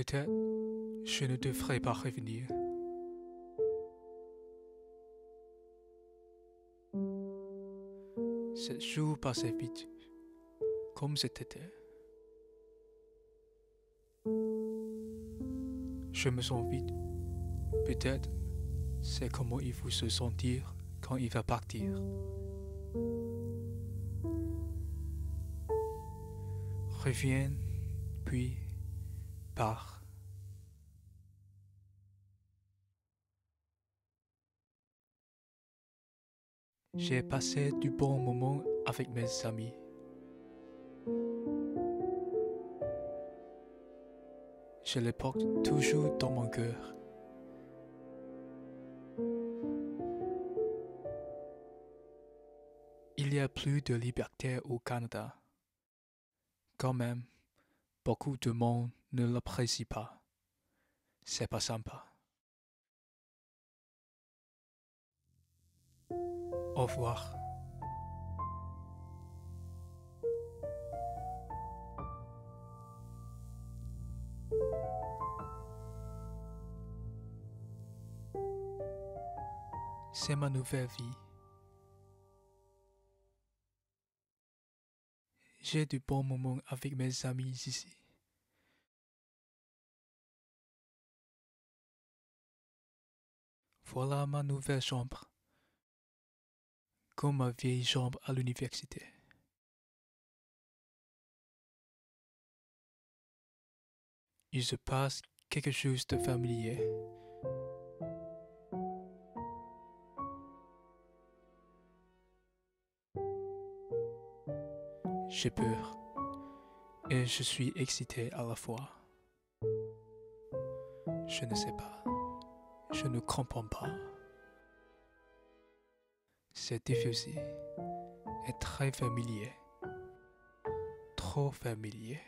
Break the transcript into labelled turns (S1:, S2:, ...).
S1: Peut-être je ne devrais pas revenir. Ce jour passait vite, comme c'était. Je me sens vide. Peut-être c'est comment il faut se sentir quand il va partir. Reviens, puis J'ai passé du bon moment avec mes amis. Je les porte toujours dans mon cœur. Il y a plus de liberté au Canada. Quand même, beaucoup de monde ne l'apprécie pas. C'est pas sympa. Au revoir. C'est ma nouvelle vie. J'ai du bons moments avec mes amis ici. Voilà ma nouvelle chambre. Comme ma vieille chambre à l'université. Il se passe quelque chose de familier. J'ai peur et je suis excité à la fois. Je ne sais pas. Je ne comprends pas. C'est difficile et très familier. Trop familier.